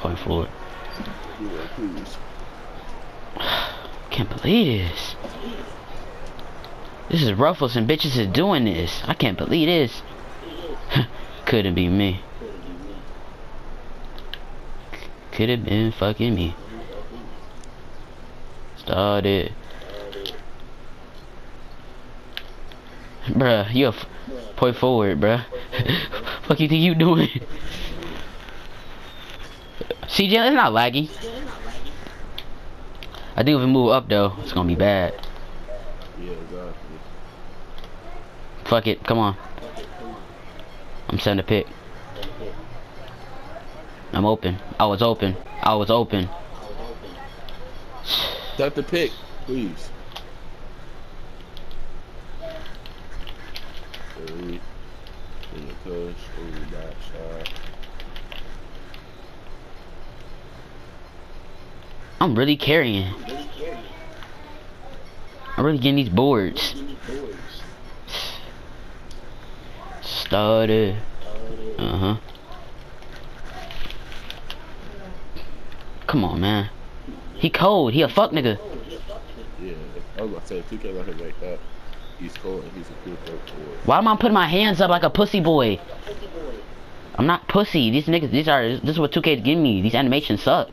forward. Yeah, please. Can't believe this. This is Ruffles and bitches is doing this. I can't believe this. Couldn't be me. Could have been fucking me. Started. Bruh, you a f point forward, bruh. Fuck you think you doing? CJ, it's not laggy. I think if we move up though, it's gonna be bad. Yeah, exactly. Fuck it, come on. I'm sending a pick. I'm open. I was open. I was open. Set the pick, please. Three. In the push. Ooh, back shot. I'm really carrying. I'm really getting these boards. Started. Uh huh. Come on, man. He cold. He a fuck nigga. Yeah, I was about to say, 2K let him make that. He's cold and he's a third forward. Why am I putting my hands up like a pussy boy? I'm not pussy. These niggas, these are, this is what 2K is giving me. These animations suck.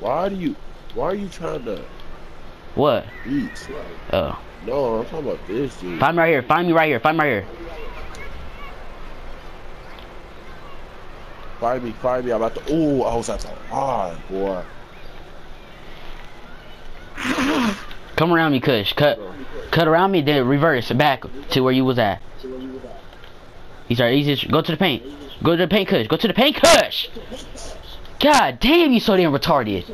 Why do you, why are you trying to What? eat? Like, Oh. no, I'm talking about this dude. Find me right here. Find me right here. Find me right here. Find me, find me. I'm about to, Oh, I was at the line, boy. Come around me, Kush. Cut, cut around me, then reverse back to where you was at. He's our easiest. Go to the paint. Go to the paint, Kush. Go to the paint, Kush. God damn, you so damn retarded.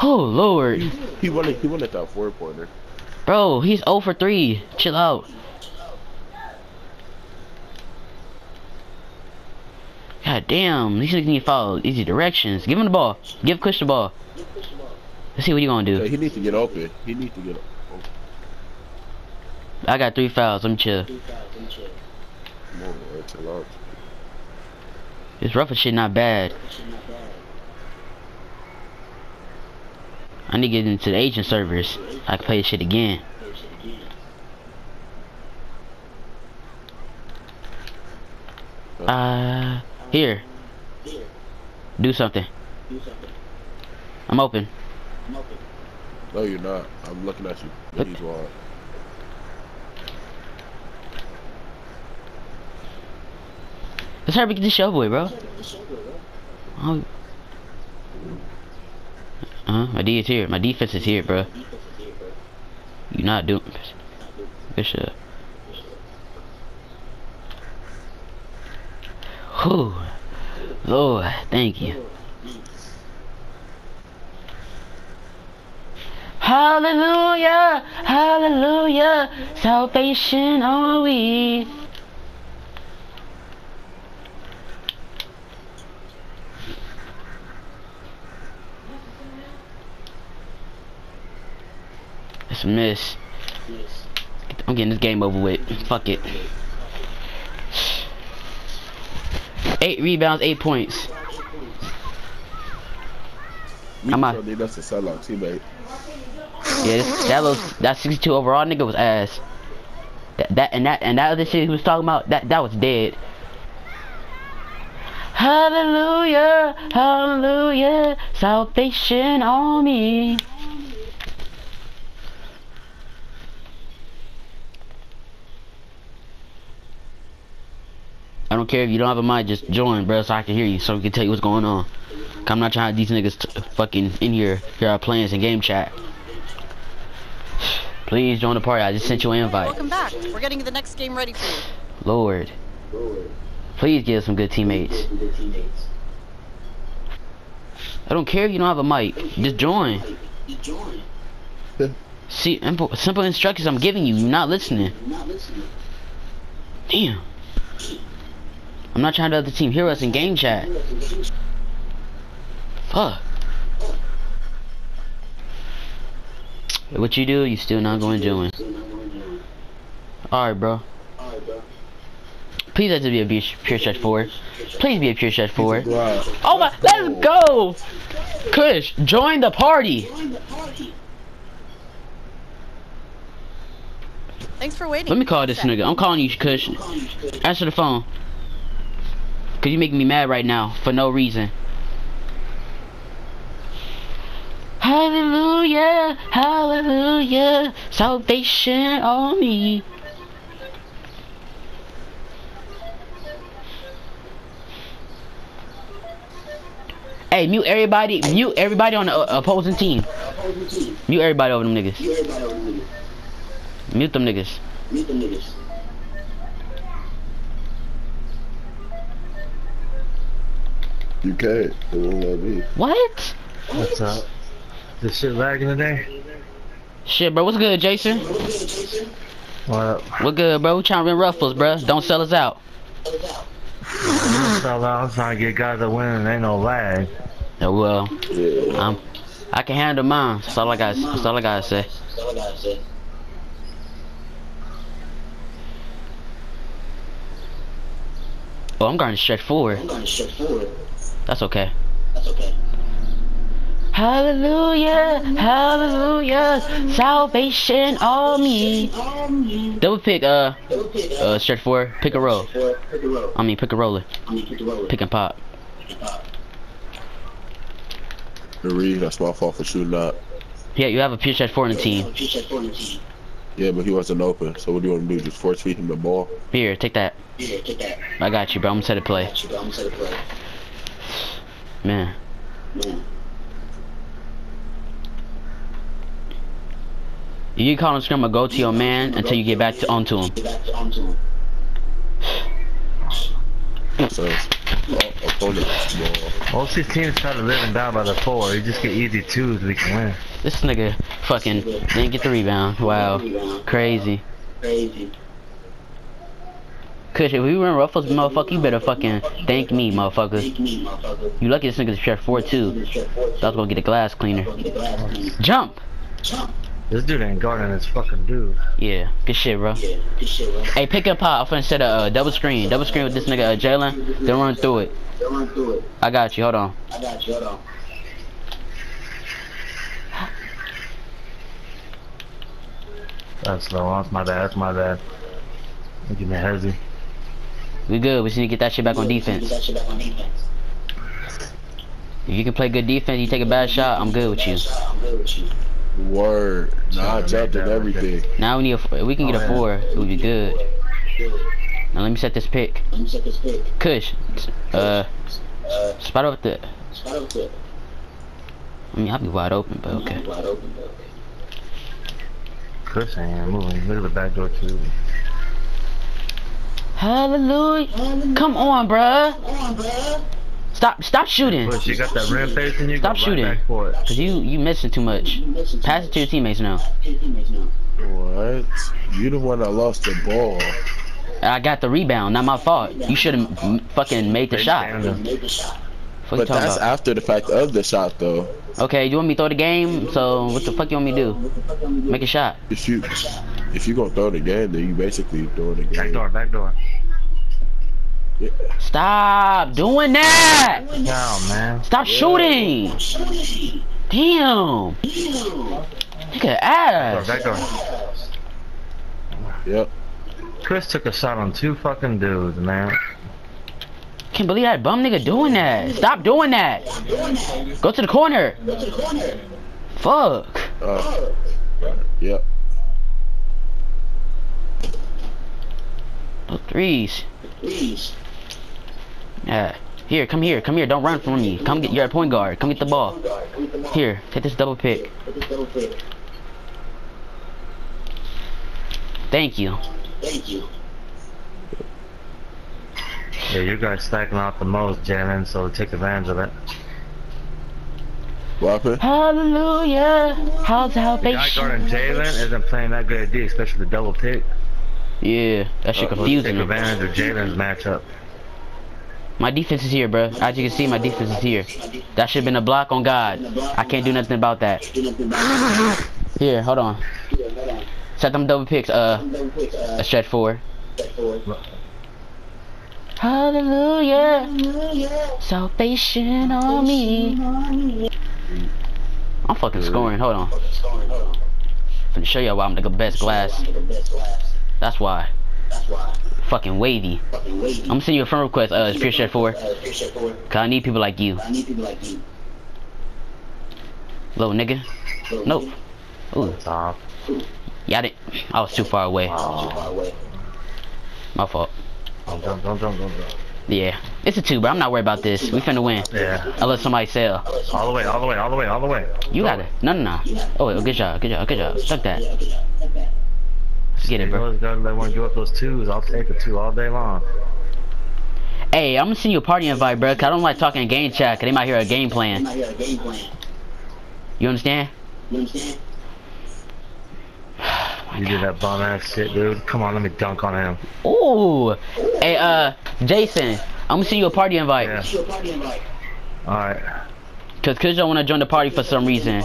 Oh lord, He wanted, he wanted that four pointer. bro, he's 0 for 3. Chill out. God damn, these niggas need to follow easy directions. Give him the ball. Give Kush the ball. Let's see what you gonna do. Yeah, he needs to get open. He needs to get open. I got three fouls. I'm chill. Come on, man, chill out. This rougher shit not bad. I need to get into the agent servers. I can play this shit again. Uh, here. Do something. I'm open. No, you're not. I'm looking at you. What? He's wide. Let's hurry up get this show boy, bro. Oh. Uh, my D is here. My defense is here, bro. You're not doing this. Bishop. Whew. Lord, thank you. Hallelujah, hallelujah, salvation are we. A miss. I'm getting this game over with. Fuck it. Eight rebounds, eight points. You I'm a, that's a sellout teammate. Yeah, this, that was that 62 overall nigga was ass. That, that and that and that other shit he was talking about that that was dead. Hallelujah, hallelujah, salvation on me. I don't care if you don't have a mic, just join, bro, so I can hear you, so we can tell you what's going on. I'm not trying to these niggas fucking in here hear our plans in game chat. Please join the party. I just sent you an invite. Welcome back. We're getting the next game ready for you. Lord. Please give us some good teammates. I don't care if you don't have a mic. Just join. See, simple, simple instructions I'm giving you. You're not listening. Damn. I'm not trying to let the team hear us in game chat. Fuck. What you do, you still not going to join. Alright, bro. Please let this be a pure, stretch four. Please be a pure stretch four. Right. Oh my, let's go! Kush, join the party. Thanks for waiting. Let me call this nigga. I'm calling you, Kush. Answer the phone. Cause you making me mad right now for no reason. Hallelujah, hallelujah, salvation on me. Hey, mute everybody, mute everybody on the uh, opposing team. Mute everybody over them niggas. Mute them niggas. Mute them niggas. You can't. It won't let me. What? What's up? This shit lagging today? Shit, bro, what's good, Jason? What up? What good, bro? We trying to win ruffles, bro. Don't sell us out. So I'm trying to get guys that win and ain't no lag. Oh, well, Yeah. um, I can handle mine. That's all I got. That's all I gotta say. Oh, I'm going to stretch forward. That's okay. That's okay. Hallelujah, hallelujah, salvation on me. Double pick, uh, uh, stretch four, pick a roll. I mean, pick a roller, pick and pop. Marie, that's my fault for shooting up. Yeah, you have a pure stretch four in the team. Yeah, but he wasn't open. So what do you want to do? Just force feed him the ball? Here, take that. I got you, bro. I'm gonna set a play. Man. You call him scrum or go to your man until you get back to onto him. So, opponent ball. Most of these teams try to live and die by the four. You just get easy twos, we can win. This nigga fucking didn't get the rebound. Wow. Crazy. Kush, if we run Ruffles, motherfucker, you better fucking thank me, motherfucker. You lucky this nigga's stretch 4 too. I was gonna get a glass cleaner. Jump! This dude ain't guarding this fucking dude. Yeah, good shit, bro. Hey, pick up pop. I'm finna set a uh, double screen. Double screen with this nigga uh, Jalen. Then run through it. I got you. Hold on. I got you, hold on. That's low. That's my bad. That's my bad. At me hezzy. We good. We just need to get that shit back on defense. If you can play good defense, you take a bad shot, I'm good with you. Word. Nah, I Should've jumped made everything. Now we need a, if we can get Oh, a four, it would be good. Now let me set this pick. Let me set this pick. Kush, uh, spot up the. I mean, I'll be wide open, but okay. Chris ain't moving. Look at the back door too. Hallelujah. Come on, bruh. Stop, stop shooting. Push, you got that rim facing you. Stop go right shooting. Back for it. Cause you, you missing too much. Pass it to your teammates now. What? You the one that lost the ball. I got the rebound, not my fault. You should have fucking made the shot. jammed him. Fuck you But that's about? after the fact of the shot, though. Okay, you want me to throw the game? So what the fuck you want me to do? Make a shot. If you if you gonna throw the game, then you basically throwing the Back game. door. Back door. Stop doing that! Down, man. Stop shooting! Damn! Nigga Door, ass! back door. Yep. Chris took a shot on two fucking dudes, man. Can't believe that bum nigga doing that. Stop doing that. Go to the corner. Fuck. Uh, yep. Oh, threes. Yeah. Here, come here, come here. Don't run from me. Come get. You're a point guard. Come get the ball. Here, take this double pick. Thank you. Thank you. Yeah, you guys stacking out the most, Jalen, so take advantage of it. What happened? Hallelujah. How's The guy salvation? guarding Jalen isn't playing that good at D, especially the double pick. Yeah, that shit So confusing Take me. advantage of Jalen's matchup. My defense is here, bro. As you can see, my defense is here. That should have been a block on God. I can't do nothing about that. Here, hold on. Set them double picks. Uh, a stretch four. Hallelujah. Salvation on me. I'm fucking scoring. Hold on. I'm gonna show y'all why I'm the best glass. That's why. Fucking wavy. I'm gonna send you a friend request, uh, Pure Chef 4. Cause I need people like you. Little nigga. Nope. Ooh. Top. Yeah, I didn't. I was too far away. Oh, My fault. don't jump, don't jump, don't jump. Yeah. It's a two, but I'm not worried about this. We finna win. Yeah. Unless somebody sell. All the way, all the way, all the way, all the way. You got it. No, no, no. Oh, wait, good job, good job, good job. Suck that. Let's get it, bro. always gotta let one give up those twos. I'll take a two all day long. Hey, I'm gonna send you a party invite, bro. Cause I don't like talking in game chat. Cause they might hear a game plan. You understand? You understand? You do that bum ass shit, dude. Come on, let me dunk on him. Ooh. Hey, uh, Jason, I'm gonna send you a party invite. Yeah. Alright. Cause Cause don't wanna join the party for some reason.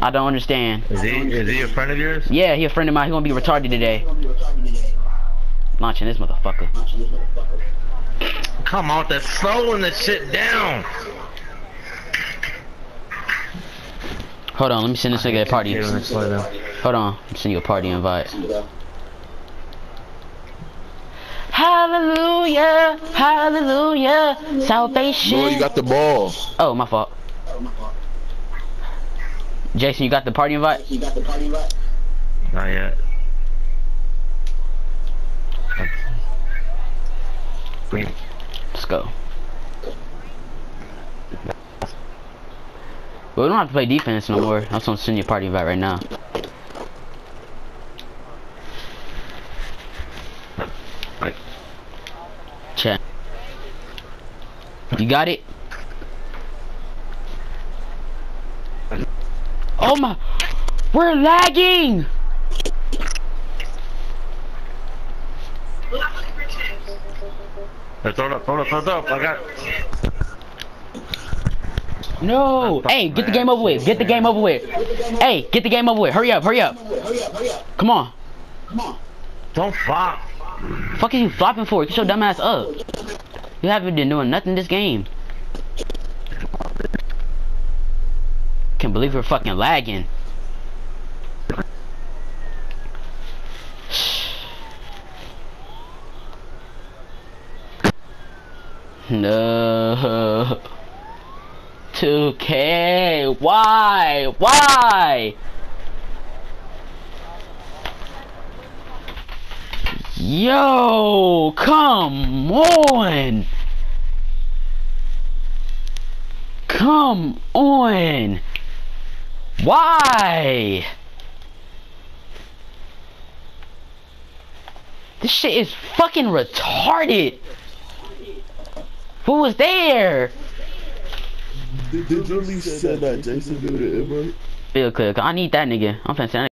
I don't understand. Is he is he a friend of yours? Yeah, he a friend of mine. He gonna be retarded today. Launching this motherfucker. Come on, that's slowing the shit down. Hold on, let me send this nigga a party. Yeah, let me slow down. Hold on, I'm sending you a party invite. Hallelujah, hallelujah, salvation. Boy, you got the ball. Oh, my fault. Jason, you got the party invite? Not yet. Let's go. Well, we don't have to play defense no more. I'm just gonna send you a party invite right now. Chat. You got it? Oh my! We're lagging! Hey, throw it up, throw it up, throw it up. I got. No! Hey, get the game over with. Get the game over with. Hey, get the game over with. Hurry up, hurry up. Come on. Don't flop. Fuck is you flopping for? Get your dumb ass up. You haven't been doing nothing this game. Believe we're fucking lagging. No. 2K. Why? Why? Yo, come on. Come on. Why? This shit is fucking retarded. Who was there? Did, did you at least send that Jason dude an invite? Bill Cook. I need that nigga. I'm finna send